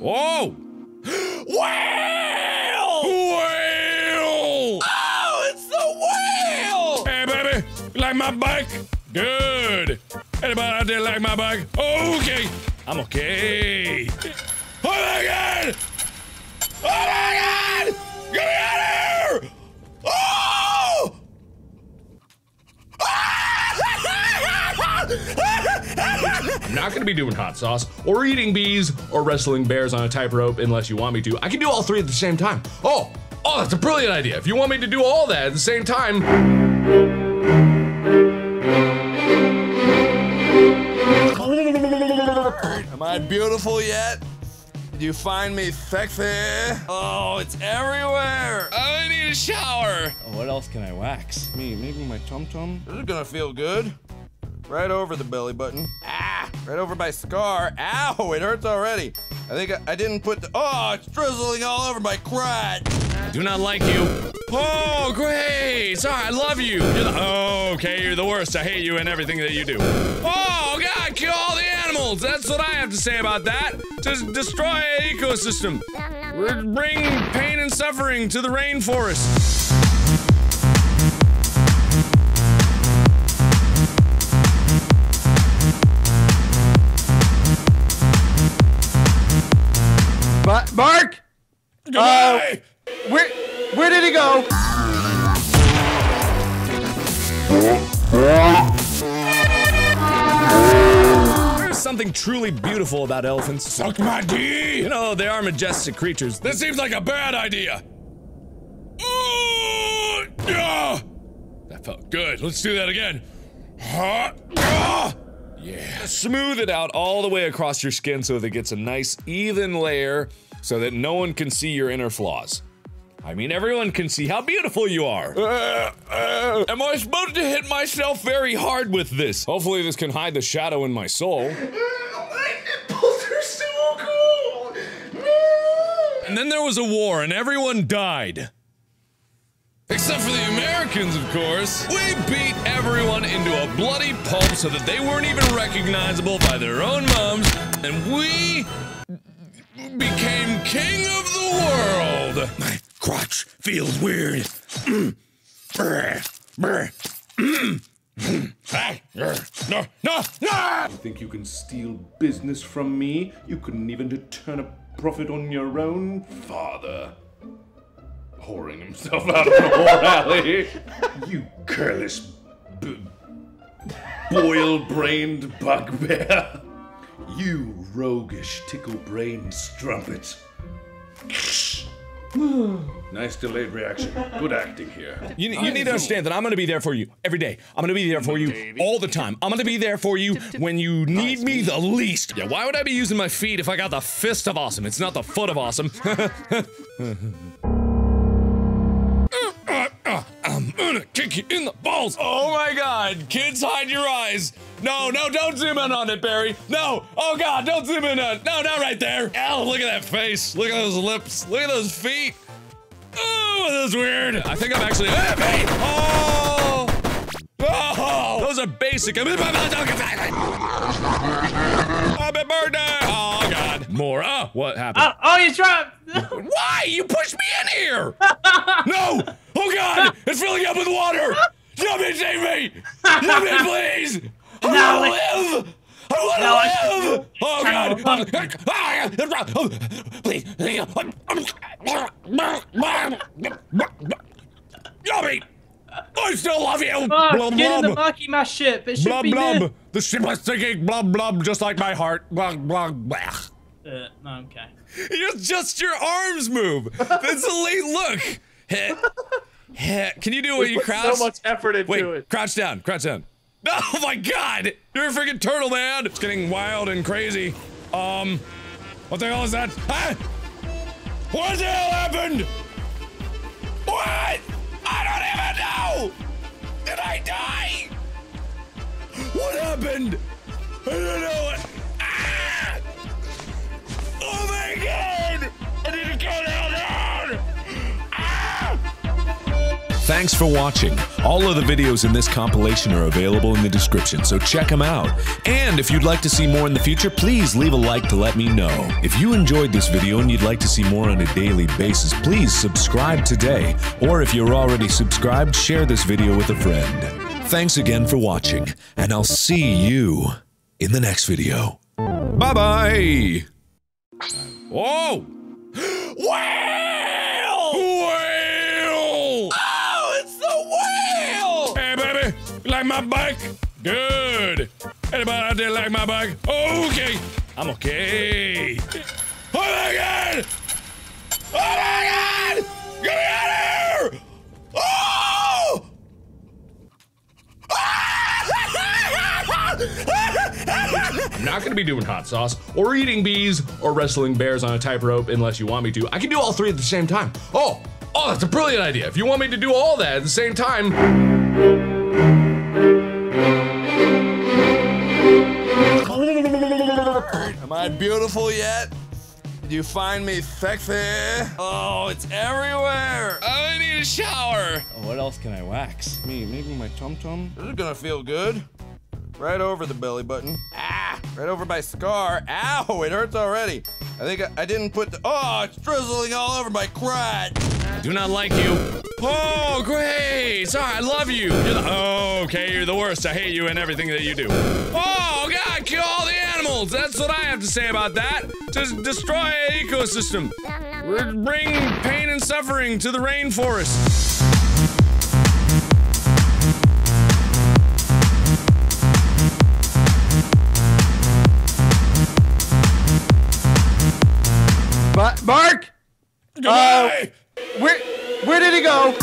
Whoa! Whale! Whale! Oh, it's the whale! Hey, baby, you like my bike? Good. Anybody out there like my bike? Okay. I'm okay. Oh my god! Oh my god! Get me out of here! Oh! I'm not gonna be doing hot sauce, or eating bees, or wrestling bears on a tightrope unless you want me to. I can do all three at the same time. Oh, oh, that's a brilliant idea. If you want me to do all that at the same time, Am I beautiful yet? Did you find me sexy? Oh, it's everywhere. Oh, I need a shower. What else can I wax? Me, maybe my tum tum. This is gonna feel good. Right over the belly button. Ah, right over my scar. Ow, it hurts already. I think I, I didn't put the. Oh, it's drizzling all over my crotch. Do not like you. Oh, great. Sorry, I love you. You're the, oh, okay, you're the worst. I hate you and everything that you do. Oh, God, kill all the animals. That's what I have to say about that. Just destroy an ecosystem. Bring pain and suffering to the rainforest. Mark, Goodbye. where where did he go? There's something truly beautiful about elephants. Suck my D! You know, they are majestic creatures. This seems like a bad idea. Ooh, yeah. That felt good. Let's do that again. Huh, ah. Yeah. Smooth it out all the way across your skin so that it gets a nice, even layer so that no one can see your inner flaws. I mean, everyone can see how beautiful you are. Uh, uh, am I supposed to hit myself very hard with this? Hopefully, this can hide the shadow in my soul. My nipples are so cold. And then there was a war, and everyone died. Except for the Americans, of course. We beat everyone into a bloody pulp so that they weren't even recognizable by their own moms, and we became king of the world. My crotch feels weird. No, no, no! You think you can steal business from me? You couldn't even turn a profit on your own father. Whoring himself out of the whore alley. You careless, b- boil-brained bugbear. You roguish, tickle-brained strumpet. nice delayed reaction. Good acting here. You, you need to understand that I'm gonna be there for you every day. I'm gonna be there for you all the time. I'm gonna be there for you when you need me the least. Yeah, why would I be using my feet if I got the fist of awesome? It's not the foot of awesome. I'm gonna kick you in the balls. Oh my god, kids, hide your eyes. No, no, don't zoom in on it, Barry. No, oh god, don't zoom in on it. No, not right there. Oh, look at that face. Look at those lips. Look at those feet. Oh, that's weird. I think I'm actually. Oh! Oh! Those are basic. I'm at birthday! Oh god. More. Oh, what happened? Oh, oh you dropped. Why? You pushed me in here! no! Oh god! It's filling up with water! Yummy, save me! Yummy, please! I No, wanna live! I wanna No, I- live! Oh god! Please! Yummy! I still love you! Fuck, Blub, get in the monkey my ship. It should Blub be blub! The ship is sinking! Blub blub! Just like my heart! Blub blub! bleh. Uh, okay. It's just your arms move. It's a late look. Heh. Heh. Can you do it when you crouch? so much effort into Wait, it. crouch down, crouch down. Oh my god! You're a freaking turtle, man! It's getting wild and crazy. Um, what the hell is that? Ah! What the hell happened? What? I don't even know! Did I die? What happened? I don't know. Ah! Oh my god! I to go down! Thanks for watching. All of the videos in this compilation are available in the description, so check them out. And if you'd like to see more in the future, please leave a like to let me know. If you enjoyed this video and you'd like to see more on a daily basis, please subscribe today. Or if you're already subscribed, share this video with a friend. Thanks again for watching, and I'll see you in the next video. Bye bye! Whoa! Whale! My bike? Good. Anybody out there like my bike? Okay. I'm okay. Oh my god! Oh my god! Get me out of here! Oh! I'm not gonna be doing hot sauce, or eating bees, or wrestling bears on a tightrope unless you want me to. I can do all three at the same time. Oh, oh, that's a brilliant idea. If you want me to do all that at the same time. I beautiful yet? Did you find me sexy? Oh, it's everywhere. I need a shower. What else can I wax? Me, maybe my tum tum. This is gonna feel good. Right over the belly button. Ah! Right over my scar. Ow! It hurts already. I think I, I didn't put the. Oh, it's drizzling all over my crotch. Do not like you. Oh, great. Sorry, I love you. You're the, oh, okay, you're the worst. I hate you and everything that you do. Oh, God, kill all the animals. That's what I have to say about that. Just destroy an ecosystem. Bring pain and suffering to the rainforest. But Mark, Goodbye. Uh, where where did he go?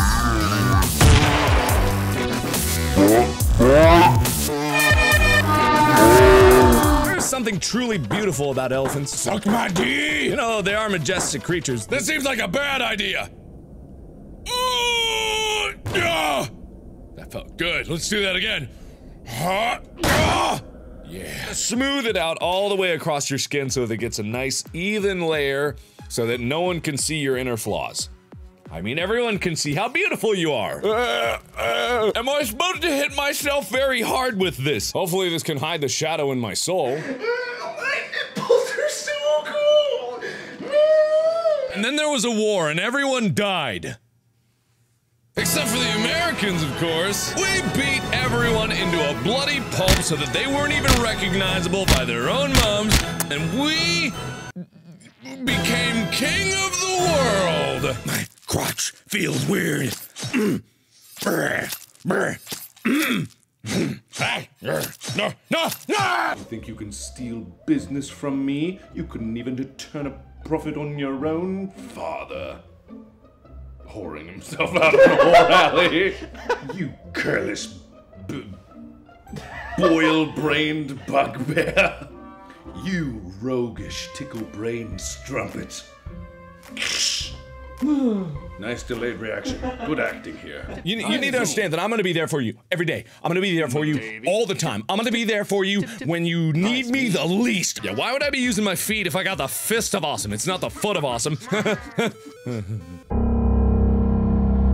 Something truly beautiful about elephants. Suck my D! You know, they are majestic creatures. This seems like a bad idea. Ooh, yeah. That felt good. Let's do that again. Huh, ah. Yeah. Smooth it out all the way across your skin so that it gets a nice, even layer so that no one can see your inner flaws. I mean, everyone can see how beautiful you are. Uh, uh, am I supposed to hit myself very hard with this? Hopefully, this can hide the shadow in my soul. My nipples are so cold. No. And then there was a war, and everyone died. Except for the Americans, of course. We beat everyone into a bloody pulp so that they weren't even recognizable by their own moms, and we became king of the world. Crotch feels weird. No, no, no! You think you can steal business from me? You couldn't even turn a profit on your own father. Whoring himself out of the whore alley. You careless, b- boil-brained bugbear. You roguish, tickle-brained strumpet. nice delayed reaction. Good acting here. You, you need to understand that I'm going to be there for you every day. I'm going to be there for you all the time. I'm going to be there for you when you need me the least. Yeah, why would I be using my feet if I got the fist of awesome? It's not the foot of awesome.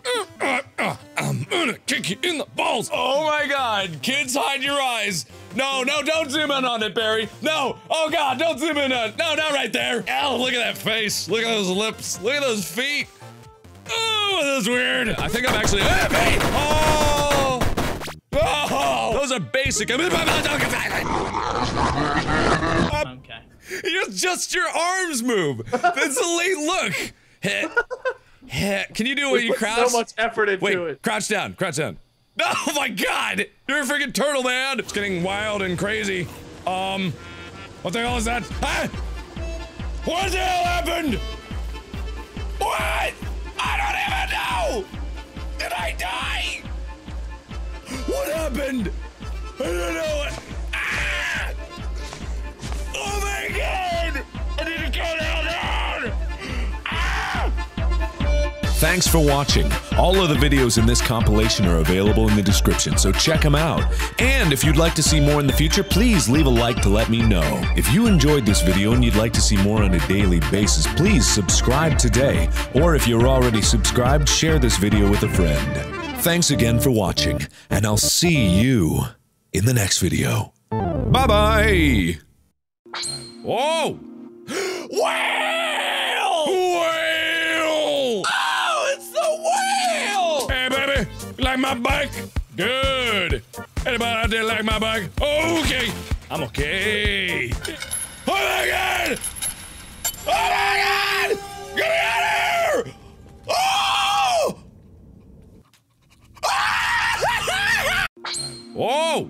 Uh, uh, uh, I'm gonna kick you in the balls. Oh my god. Kids, hide your eyes. No, no, don't zoom in on it, Barry. No. Oh god, don't zoom in on it. No, not right there. Oh, look at that face. Look at those lips. Look at those feet. Oh, that's weird. I think I'm actually. Oh! Oh! Those are basic. Okay. It's just your arms move. It's a late look. Hit. Hit. Can you do it when you crouch? So much effort into Wait, it. crouch down, crouch down. Oh my god! You're a freaking turtle, man! It's getting wild and crazy. Um, what the hell is that? Ah! What the hell happened? What? I don't even know! Did I die? What happened? I don't know what. Ah! Oh my god! I to go down Thanks for watching. All of the videos in this compilation are available in the description, so check them out. And if you'd like to see more in the future, please leave a like to let me know. If you enjoyed this video and you'd like to see more on a daily basis, please subscribe today. Or if you're already subscribed, share this video with a friend. Thanks again for watching, and I'll see you in the next video. Bye bye! Whoa! Whale! Like my bike? Good. Anybody out there like my bike? Okay. I'm okay. Oh my god! Oh my god! Get me out of here! Oh! Whoa!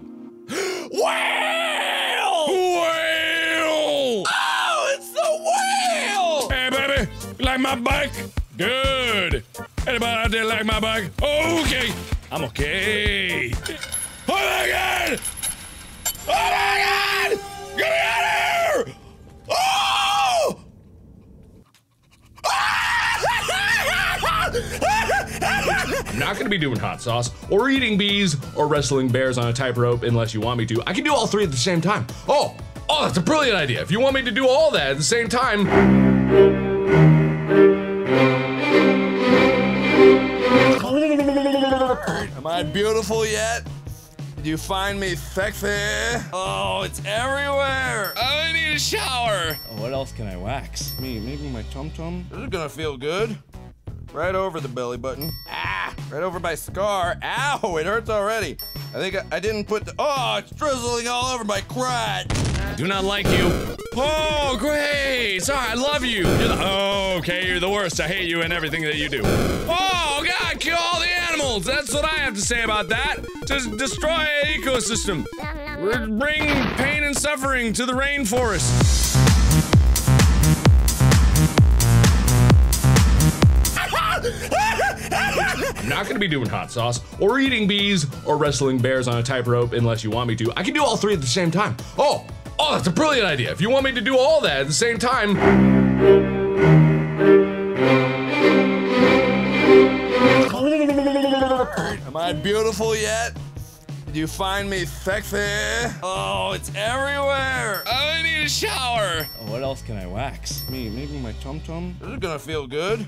Whale! Whale! Oh, it's the whale! Hey, baby, you like my bike? Good. Anybody out there like my bike? Okay. I'm okay. Oh my god! Oh my god! Get me out of here! Oh! I'm not gonna be doing hot sauce, or eating bees, or wrestling bears on a tightrope unless you want me to. I can do all three at the same time. Oh, oh, that's a brilliant idea. If you want me to do all that at the same time. I beautiful yet? Did you find me sexy? Oh, it's everywhere. I need a shower. What else can I wax? Me, maybe my tum tum. This is gonna feel good. Right over the belly button. Ah! Right over my scar. Ow! It hurts already. I think I, I didn't put the. Oh, it's drizzling all over my crotch. Do not like you. Oh, great. Sorry, I love you. You're the, oh, okay, you're the worst. I hate you and everything that you do. Oh, God, kill all the animals. That's what I have to say about that. Just destroy an ecosystem. Bring pain and suffering to the rainforest. I'm not gonna be doing hot sauce, or eating bees, or wrestling bears on a tightrope unless you want me to. I can do all three at the same time. Oh, oh, that's a brilliant idea. If you want me to do all that at the same time. Am I beautiful yet? Did you find me sexy? Oh, it's everywhere. I need a shower. What else can I wax? Me, maybe my tum tum. This is gonna feel good.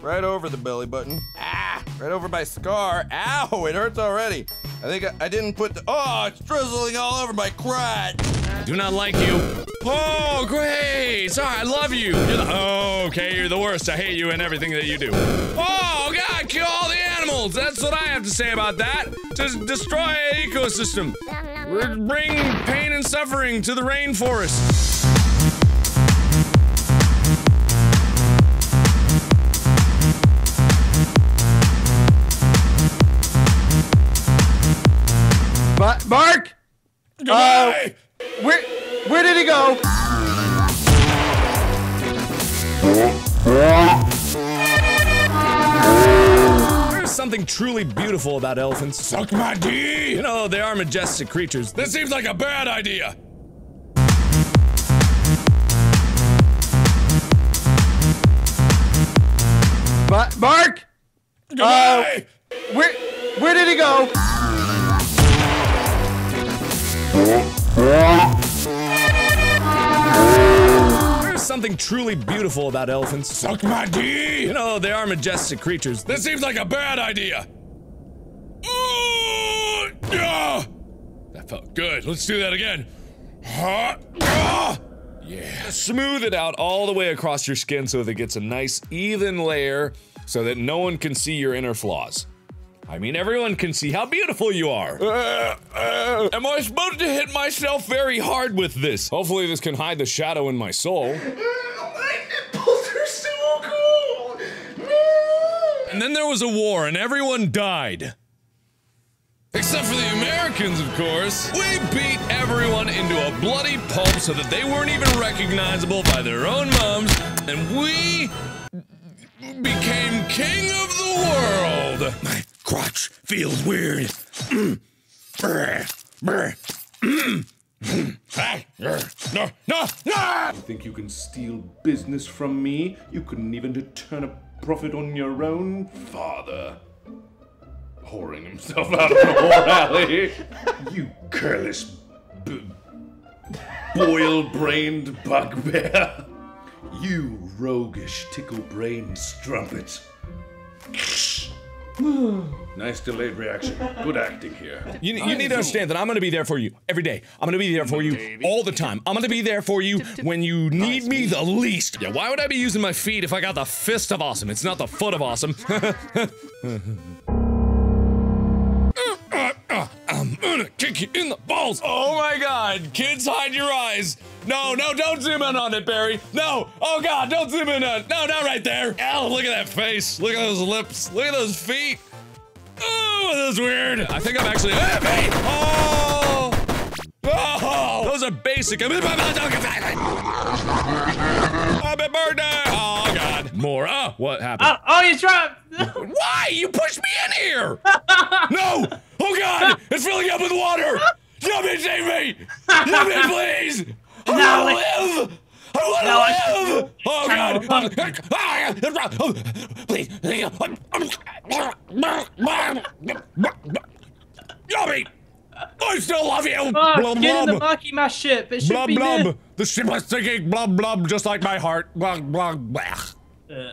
Right over the belly button. Ah! Right over my scar. Ow! It hurts already. I think I, I didn't put the. Oh, it's drizzling all over my crotch. Do not like you. Oh, great. Sorry, I love you. You're the, oh, okay, you're the worst. I hate you and everything that you do. Oh, God, kill all the animals. That's what I have to say about that. Just destroy an ecosystem. Bring pain and suffering to the rainforest. But Mark, Goodbye. where where did he go? There's something truly beautiful about elephants. Suck my D! You know, they are majestic creatures. This seems like a bad idea. But Mark, Goodbye! Uh, where where did he go? something truly beautiful about elephants. Suck my D! You know, they are majestic creatures. This seems like a bad idea. Ooh, yeah. That felt good. Let's do that again. Huh, ah. Yeah. Smooth it out all the way across your skin so that it gets a nice, even layer so that no one can see your inner flaws. I mean, everyone can see how beautiful you are. Uh, uh, am I supposed to hit myself very hard with this? Hopefully, this can hide the shadow in my soul. My nipples are so cold. And then there was a war, and everyone died. Except for the Americans, of course. We beat everyone into a bloody pulp so that they weren't even recognizable by their own moms, and we became king of the world. My crotch feels weird. Mm. Mm. No, no, no! Think you can steal business from me? You couldn't even turn a profit on your own father. Whoring himself out of the whore alley. You careless, boil-brained bugbear. You roguish, tickle-brained strumpet. Nice delayed reaction. Good acting here. You, you need to understand that I'm gonna be there for you every day. I'm gonna be there for you all the time. I'm gonna be there for you when you need me the least. Yeah, why would I be using my feet if I got the fist of awesome? It's not the foot of awesome. I'm gonna kick you in the balls. Oh my god, kids, hide your eyes. No, no, don't zoom in on it, Barry. No, oh god, don't zoom in on it. No, not right there. Oh, look at that face. Look at those lips. Look at those feet. That's weird. I think I'm actually. Hey, feet! Oh! Oh! Those are basic. Happy birthday! Oh god. More. Oh, what happened? Oh, oh, you trapped! Why? You pushed me in here! no! Oh god! It's filling up with water! Yummy, save me! Yummy, please! I No, wanna I- live! I wanna No, I- live! Oh god! Please! Yummy! I still love you! Oh, Blub, get in the blub. monkey my ship. It should Blub be blub! The ship is sinking! Blub blub! Just like my heart! Blub blub! bleh. Uh, no.